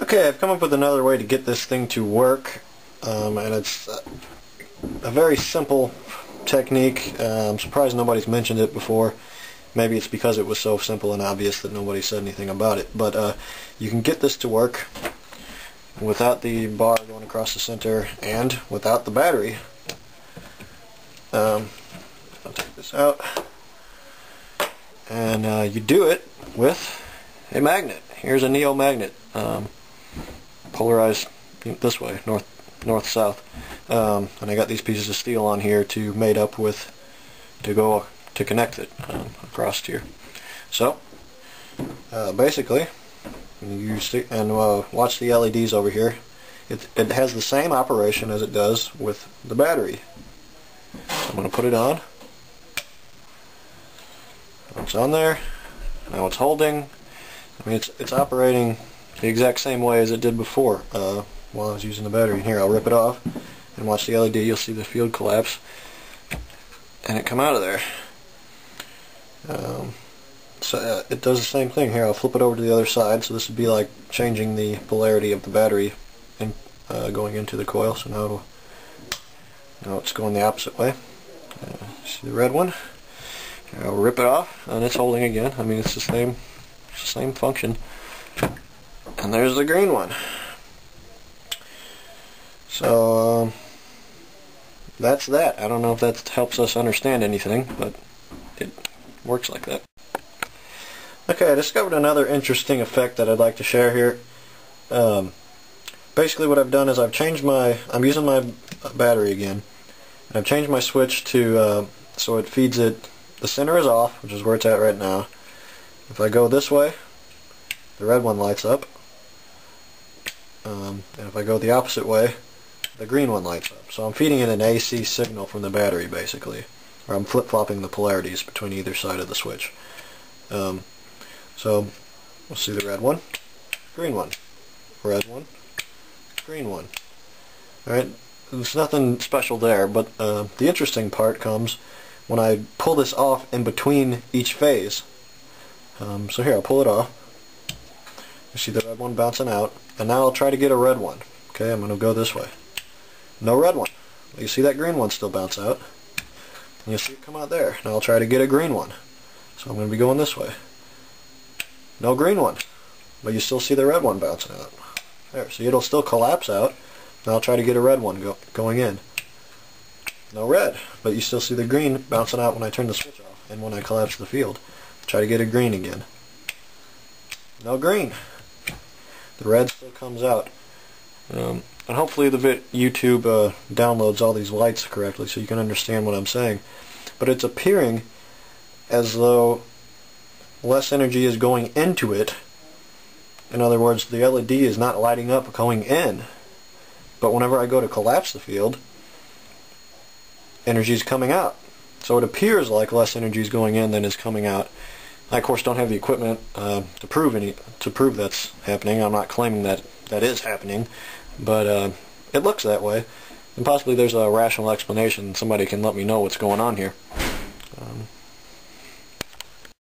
Okay, I've come up with another way to get this thing to work, um, and it's a very simple technique. Uh, I'm surprised nobody's mentioned it before. Maybe it's because it was so simple and obvious that nobody said anything about it. But uh, you can get this to work without the bar going across the center and without the battery. Um, I'll take this out. And uh, you do it with a magnet. Here's a neo magnet. Um, polarized this way, north north south. Um, and I got these pieces of steel on here to mate up with to go to connect it um, across here. So uh, basically, you see and uh, watch the LEDs over here. It it has the same operation as it does with the battery. So I'm going to put it on. It's on there. Now it's holding. I mean, it's it's operating the exact same way as it did before uh, while I was using the battery. Here, I'll rip it off and watch the LED. You'll see the field collapse and it come out of there. Um, so uh, it does the same thing here. I'll flip it over to the other side. So this would be like changing the polarity of the battery and uh, going into the coil. So now, it'll, now it's going the opposite way. Uh, see the red one? I'll rip it off and it's holding again. I mean it's the same, it's the same function. And there's the green one. So, um, that's that. I don't know if that helps us understand anything, but it works like that. Okay, I discovered another interesting effect that I'd like to share here. Um, basically what I've done is I've changed my, I'm using my battery again, and I've changed my switch to, uh, so it feeds it, the center is off, which is where it's at right now. If I go this way, the red one lights up. Um, and if I go the opposite way, the green one lights up. So I'm feeding it an AC signal from the battery, basically. Or I'm flip-flopping the polarities between either side of the switch. Um, so we'll see the red one, green one, red one, green one. Alright, there's nothing special there, but uh, the interesting part comes when I pull this off in between each phase. Um, so here, I'll pull it off. You see the red one bouncing out. And now I'll try to get a red one. Okay, I'm going to go this way. No red one. You see that green one still bounce out. And you'll see it come out there. Now I'll try to get a green one. So I'm going to be going this way. No green one. But you still see the red one bouncing out. There, see it'll still collapse out. Now I'll try to get a red one go going in. No red, but you still see the green bouncing out when I turn the switch off and when I collapse the field. Try to get a green again. No green the red still comes out. Um, and hopefully the YouTube uh, downloads all these lights correctly so you can understand what I'm saying. But it's appearing as though less energy is going into it. In other words, the LED is not lighting up going in. But whenever I go to collapse the field, energy is coming out. So it appears like less energy is going in than is coming out. I of course don't have the equipment uh, to prove any to prove that's happening. I'm not claiming that that is happening, but uh, it looks that way. And possibly there's a rational explanation. Somebody can let me know what's going on here.